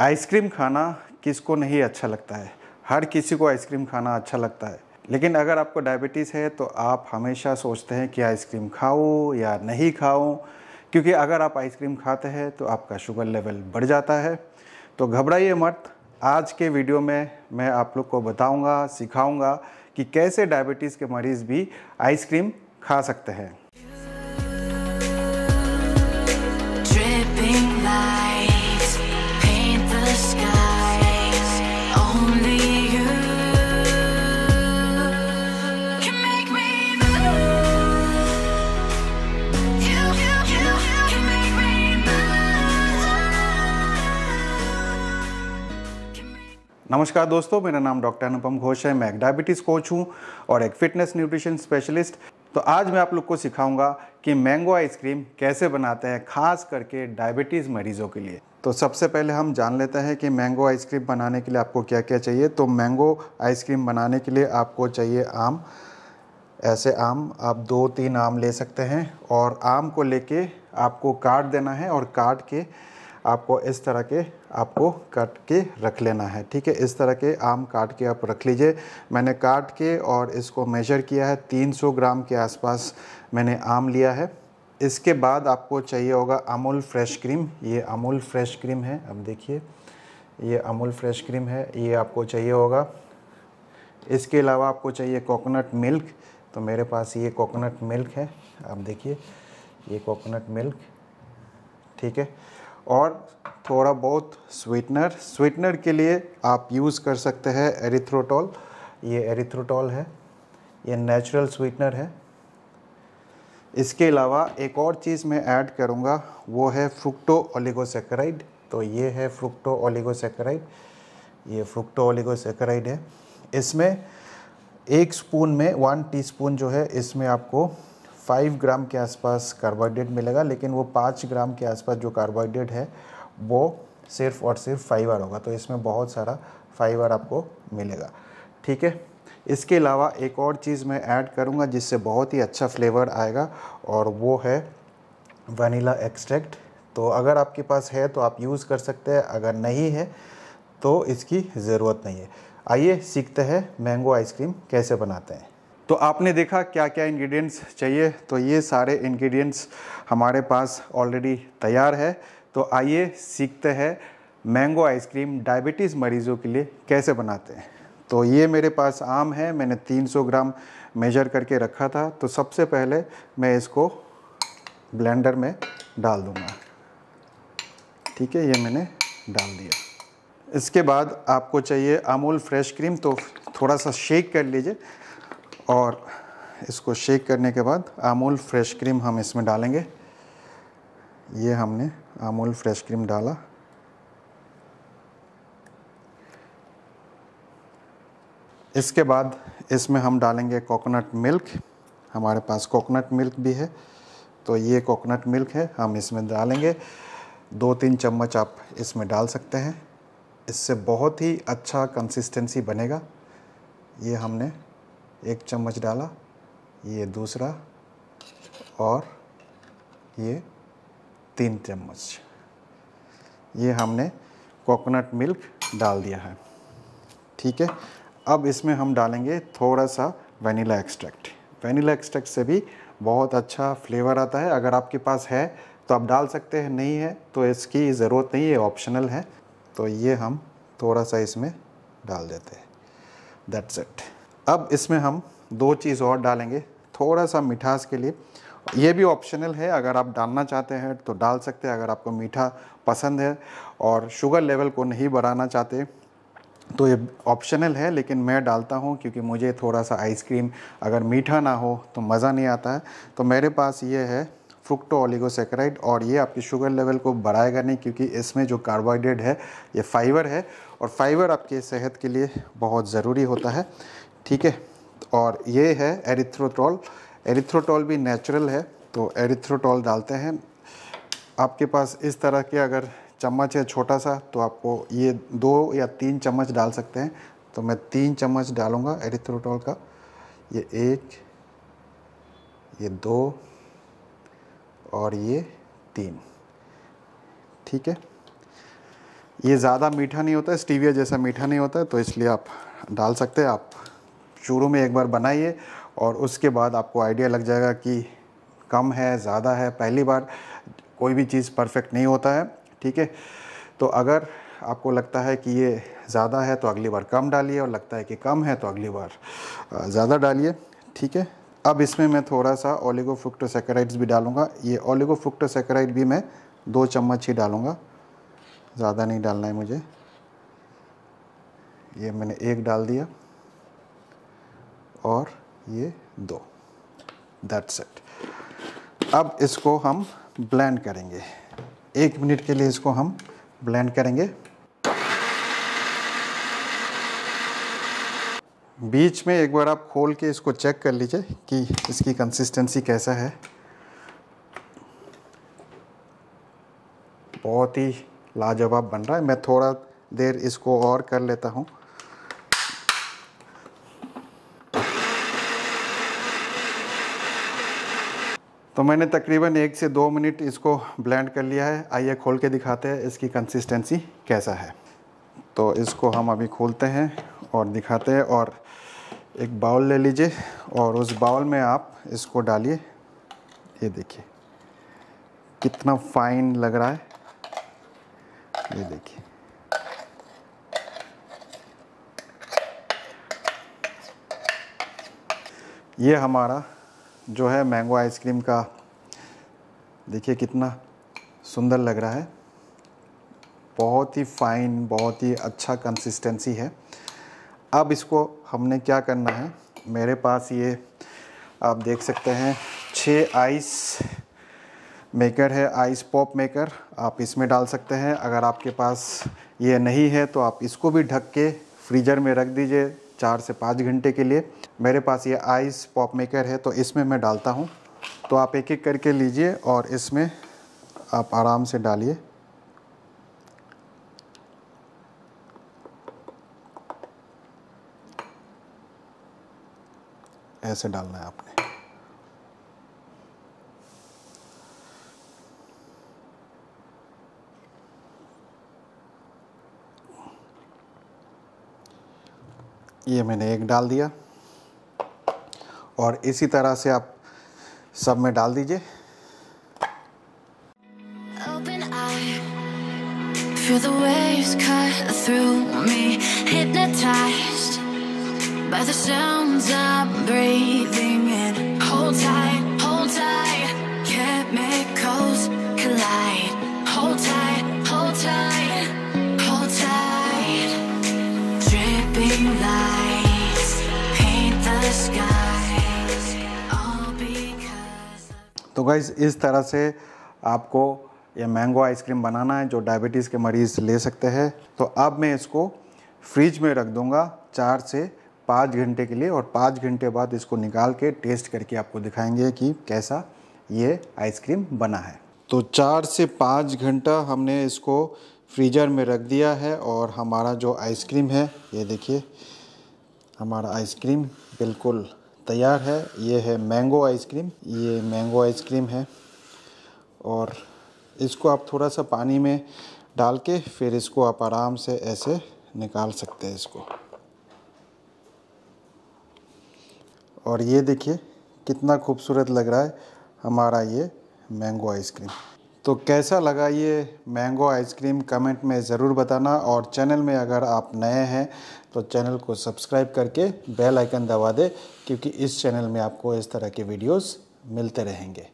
Ice cream खाना किसको नहीं अच्छा लगता है? हर किसी को आइसक्रीम खाना अच्छा लगता है। लेकिन अगर आपको डायबिटीज़ है तो आप हमेशा सोचते हैं कि आइसक्रीम खाऊं या नहीं खाऊं। क्योंकि अगर आप आइसक्रीम खाते हैं तो आपका शुगर लेवल बढ़ जाता है। तो घबराइए मत। आज के वीडियो में मैं आप लोग को बताऊँगा, सिखाऊँगा कि कैसे डायबिटीज़ के मरीज़ भी आइसक्रीम खा सकते हैं। नमस्कार दोस्तों, मेरा नाम डॉक्टर अनुपम घोष है। मैं एक डायबिटीज़ कोच हूँ और एक फिटनेस न्यूट्रिशन स्पेशलिस्ट तो आज मैं आप लोग को सिखाऊँगा कि मैंगो आइसक्रीम कैसे बनाते हैं, खास करके डायबिटीज़ मरीज़ों के लिए। तो सबसे पहले हम जान लेते हैं कि मैंगो आइसक्रीम बनाने के लिए आपको क्या क्या चाहिए। तो मैंगो आइसक्रीम बनाने के लिए आपको चाहिए आम। ऐसे आम आप दो तीन आम ले सकते हैं और आम को लेके आपको काट देना है और काट के आपको इस तरह के आपको काट के रख लेना है, ठीक है? इस तरह के आम काट के आप रख लीजिए। मैंने काट के और इसको मेजर किया है 300 ग्राम के आसपास मैंने आम लिया है। इसके बाद आपको चाहिए होगा अमूल फ्रेश क्रीम ये अमूल फ्रेश क्रीम है। अब देखिए, ये अमूल फ्रेश क्रीम है। ये आपको चाहिए होगा। इसके अलावा आपको चाहिए कोकोनट मिल्क तो मेरे पास ये कोकोनट मिल्क है। आप देखिए, ये कोकोनट मिल्क ठीक है? और थोड़ा बहुत स्वीटनर स्वीटनर के लिए आप यूज़ कर सकते हैं एरिथ्रोटॉल ये एरिथ्रोटॉल है. ये नेचुरल स्वीटनर है. इसके अलावा एक और चीज़ मैं ऐड करूँगा, वो है फ्रुक्टो ओलिगोसेकेराइड तो ये है फ्रुक्टो ओलिगोसेकेराइड ये फ्रुक्टो ओलिगोसेकेराइड है. इसमें एक स्पून में वन टीस्पून जो है, इसमें आपको फाइव ग्राम के आसपास कार्बोहाइड्रेट मिलेगा, लेकिन वो पाँच ग्राम के आसपास जो कार्बोहाइड्रेट है, वो सिर्फ़ और सिर्फ़ फाइबर होगा। तो इसमें बहुत सारा फाइबर आपको मिलेगा। ठीक है? इसके अलावा एक और चीज़ मैं ऐड करूँगा, जिससे बहुत ही अच्छा फ्लेवर आएगा, और वो है वनीला एक्सट्रैक्ट। तो अगर आपके पास है तो आप यूज़ कर सकते हैं। अगर नहीं है तो इसकी ज़रूरत नहीं है। आइए सीखते हैं मैंगो आइसक्रीम कैसे बनाते हैं। तो आपने देखा क्या क्या इंग्रेडिएंट्स चाहिए? तो ये सारे इंग्रेडिएंट्स हमारे पास ऑलरेडी तैयार है। तो आइए सीखते हैं मैंगो आइसक्रीम डायबिटीज़ मरीज़ों के लिए कैसे बनाते हैं। तो ये मेरे पास आम है, मैंने 300 ग्राम मेजर करके रखा था। तो सबसे पहले मैं इसको ब्लेंडर में डाल दूँगा। ठीक है, ये मैंने डाल दिया। इसके बाद आपको चाहिए अमूल फ्रेश क्रीम तो थोड़ा सा शेक कर लीजिए। और इसको शेक करने के बाद अमूल फ्रेश क्रीम हम इसमें डालेंगे। ये हमने अमूल फ्रेश क्रीम डाला। इसके बाद इसमें हम डालेंगे कोकोनट मिल्क हमारे पास कोकोनट मिल्क भी है तो ये कोकोनट मिल्क है, हम इसमें डालेंगे। दो तीन चम्मच आप इसमें डाल सकते हैं। इससे बहुत ही अच्छा कंसिस्टेंसी बनेगा। ये हमने एक चम्मच डाला, ये दूसरा और ये तीन चम्मच। ये हमने कोकोनट मिल्क डाल दिया है। ठीक है? अब इसमें हम डालेंगे थोड़ा सा वनीला एक्सट्रैक्ट वनीला एक्सट्रैक्ट से भी बहुत अच्छा फ्लेवर आता है। अगर आपके पास है तो आप डाल सकते हैं। नहीं है तो इसकी ज़रूरत नहीं है ऑप्शनल है। तो ये हम थोड़ा सा इसमें डाल देते हैं। दैट्स इट अब इसमें हम दो चीज़ और डालेंगे, थोड़ा सा मिठास के लिए। ये भी ऑप्शनल है, अगर आप डालना चाहते हैं तो डाल सकते हैं, अगर आपको मीठा पसंद है और शुगर लेवल को नहीं बढ़ाना चाहते तो ये ऑप्शनल है, लेकिन मैं डालता हूँ क्योंकि मुझे थोड़ा सा आइसक्रीम अगर मीठा ना हो तो मज़ा नहीं आता है। तो मेरे पास ये है फ्रुक्टो ओलिगोसेकेराइड और ये आपकी शुगर लेवल को बढ़ाएगा नहीं क्योंकि इसमें जो कार्बोहाइड्रेट है, ये फाइबर है और फाइबर आपके सेहत के लिए बहुत ज़रूरी होता है। ठीक है? और ये है एरिथ्रोटॉल एरिथ्रोटॉल भी नेचुरल है तो एरिथ्रोटॉल डालते हैं। आपके पास इस तरह के अगर चम्मच है छोटा सा तो आपको ये दो या तीन चम्मच डाल सकते हैं। तो मैं तीन चम्मच डालूँगा एरिथ्रोटॉल का। ये एक, ये दो, और ये तीन। ठीक है? ये ज़्यादा मीठा नहीं होता है स्टीविया जैसा मीठा नहीं होता है तो इसलिए आप डाल सकते हैं। आप शुरू में एक बार बनाइए और उसके बाद आपको आइडिया लग जाएगा कि कम है, ज़्यादा है। पहली बार कोई भी चीज़ परफेक्ट नहीं होता है, ठीक है? तो अगर आपको लगता है कि ये ज़्यादा है तो अगली बार कम डालिए और लगता है कि कम है तो अगली बार ज़्यादा डालिए, ठीक है? अब इसमें मैं थोड़ा सा ओलिगोफ्रुक्टोसैकेराइड्स भी डालूँगा। ये ओलिगोफ्रुक्टोसैकेराइड भी मैं दो चम्मच ही डालूँगा। ज़्यादा नहीं डालना है मुझे। ये मैंने एक डाल दिया। और ये दो। दैट्स इट अब इसको हम ब्लेंड करेंगे। एक मिनट के लिए इसको हम ब्लेंड करेंगे। बीच में एक बार आप खोल के इसको चेक कर लीजिए कि इसकी कंसिस्टेंसी कैसा है। बहुत ही लाजवाब बन रहा है। मैं थोड़ा देर इसको और कर लेता हूँ। तो मैंने तकरीबन एक से दो मिनट इसको ब्लेंड कर लिया है। आइए खोल के दिखाते हैं इसकी कंसिस्टेंसी कैसा है। तो इसको हम अभी खोलते हैं और दिखाते हैं और एक बाउल ले लीजिए और उस बाउल में आप इसको डालिए। ये देखिए, कितना फाइन लग रहा है। ये देखिए। ये हमारा जो है मैंगो आइसक्रीम का, देखिए कितना सुंदर लग रहा है। बहुत ही फाइन बहुत ही अच्छा कंसिस्टेंसी है। अब इसको हमने क्या करना है? मेरे पास ये, आप देख सकते हैं छः आइस मेकर है आइस पॉप मेकर आप इसमें डाल सकते हैं। अगर आपके पास ये नहीं है तो आप इसको भी ढक के फ्रीज़र में रख दीजिए। चार से पाँच घंटे के लिए। मेरे पास ये आइस पॉप मेकर है तो इसमें मैं डालता हूँ। तो आप एक एक करके लीजिए और इसमें आप आराम से डालिए। ऐसे डालना है आपने। ये मैंने एक डाल दिया और इसी तरह से आप सब में डाल दीजिए feel the waves cut through me, hypnotized by the sounds I'm breathing in. Hold tight, hold tight, chemicals collide. Hold tight, hold tight, hold tight. Dripping lights तो गाइज़ इस तरह से आपको ये मैंगो आइसक्रीम बनाना है जो डायबिटीज़ के मरीज़ ले सकते हैं। तो अब मैं इसको फ्रिज में रख दूँगा चार से पाँच घंटे के लिए और पाँच घंटे बाद इसको निकाल के टेस्ट करके आपको दिखाएँगे कि कैसा ये आइसक्रीम बना है। तो चार से पाँच घंटा हमने इसको फ्रीजर में रख दिया है और हमारा जो आइसक्रीम है, ये देखिए, हमारा आइसक्रीम बिल्कुल तैयार है। ये है मैंगो आइसक्रीम। ये मैंगो आइसक्रीम है। और इसको आप थोड़ा सा पानी में डाल के फिर इसको आप आराम से ऐसे निकाल सकते हैं इसको। और ये देखिए, कितना खूबसूरत लग रहा है हमारा ये मैंगो आइसक्रीम। तो कैसा लगा ये मैंगो आइसक्रीम? कमेंट में ज़रूर बताना और चैनल में अगर आप नए हैं तो चैनल को सब्सक्राइब करके बेल आइकन दबा दें, क्योंकि इस चैनल में आपको इस तरह के वीडियोस मिलते रहेंगे।